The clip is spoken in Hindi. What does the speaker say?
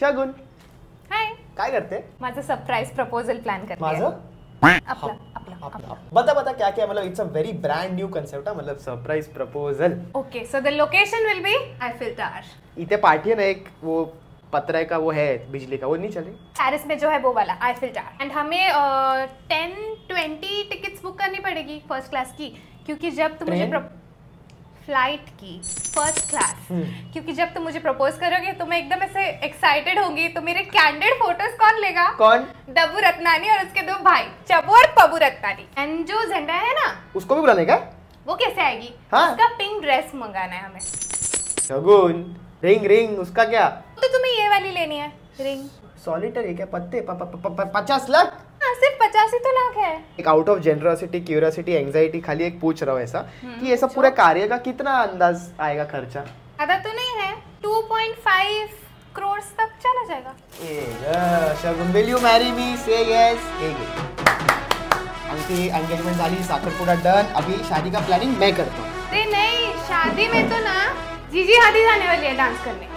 शगुन हाय. काय करते? माझं सरप्राईज प्रपोजल प्लॅन करते. माझं? आपला आपला आपला बता बता क्या क्या मतलब it's a very brand new concept हा मतलब surprise proposal okay so the location will be Eiffel tower इथे पार्टी है ना एक वो पत्र का वो है बिजली का वो नहीं चले पेरिस में जो है वो वाला आईफिल टावर एंड हमें टेन ट्वेंटी टिकट्स बुक करनी पड़ेगी फ़र्स्ट क्लास की क्योंकि जब तुम मुझे? फ़्लाइट की फ़र्स्ट क्लास हम्म. क्योंकि जब तुम मुझे प्रपोज करोगे तो मैं एकदम ऐसे एक्साइटेड होंगी तो मेरे कैंडिड फ़ोटोज़ कौन लेगा? कौन? डब्बू रत्नानी और उसके दो भाई चबू और पबू रत्नानी। एंड जो झंडा है ना उसको भी बुलाने का? वो कैसे आएगी? हाँ. उसका पिंक ड्रेस मंगाना है हमें। शगुन रिंग रिंग उसका क्या? तो तुम्हें ये वाली लेनी है। रिंग सॉलिटर है क्या पत्ते प- प- प- प- पचास लाख? हाँ सिर्फ़ पचास ही तो लाख है। एक out of generosity curiosity anxiety खाली एक पूछ रहा हूँ ऐसा कि ये सब पूरे कार्य का कितना अंदाज आएगा खर्चा? ज़्यादा तो नहीं है 2.5 करोड़ तक चला जाएगा। ए Shagun will you marry me से येस हे आमची एंगेजमेंट झाली साखरपुडा डन अभी शादी का प्लानिंग मैं करता हूँ। नहीं शादी में तो ना जीजी हादी जाने वाली है डांस करने।